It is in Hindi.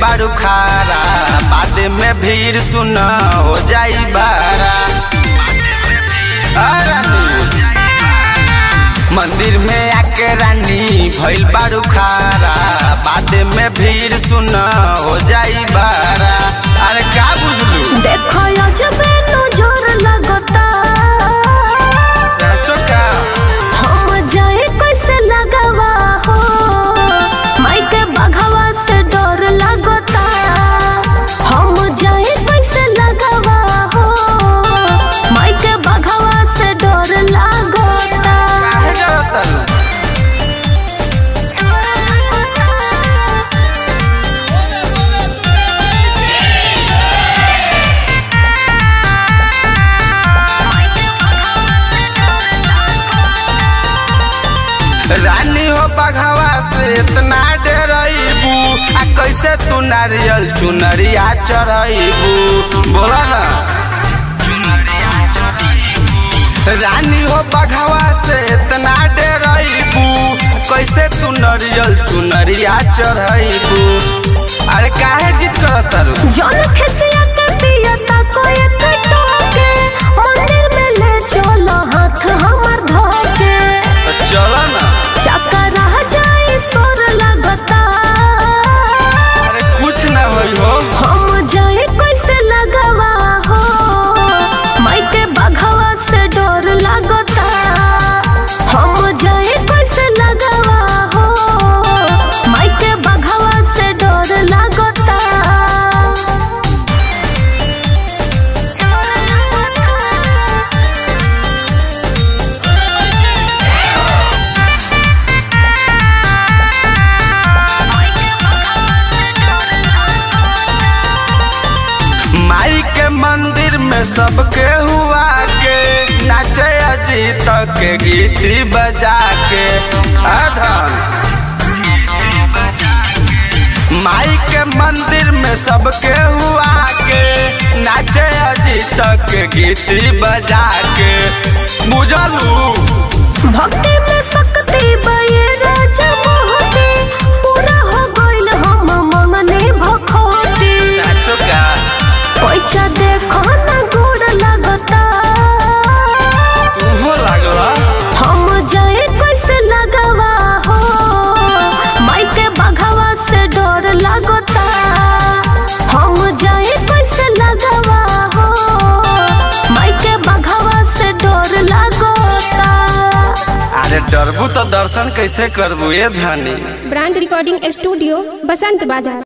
बारू खारा। बाद में भीड़ सुन हो जाई बारा। मंदिर में आके रानी भइल बारू खारा। बाद में भीड़ सुन हो जाई बारा। अरे का बघवा से इतना डरैबू आ कैसे तू नारियल चुनरिया चढ़ैबू बोला ना। रानी हो बघवा से इतना डरैबू कैसे तू नारियल चुनरिया चढ़ैबू अरे काहे जिद करत में सबके हुआ के नाचे अजीत के गीत बजा के। अधन माई के मंदिर में सबके हुआ के नाचे अजीत के गीत बजा के। डरबू तो दर्शन कैसे करबू ये Dhyani brand recording studio Basant Bazaar.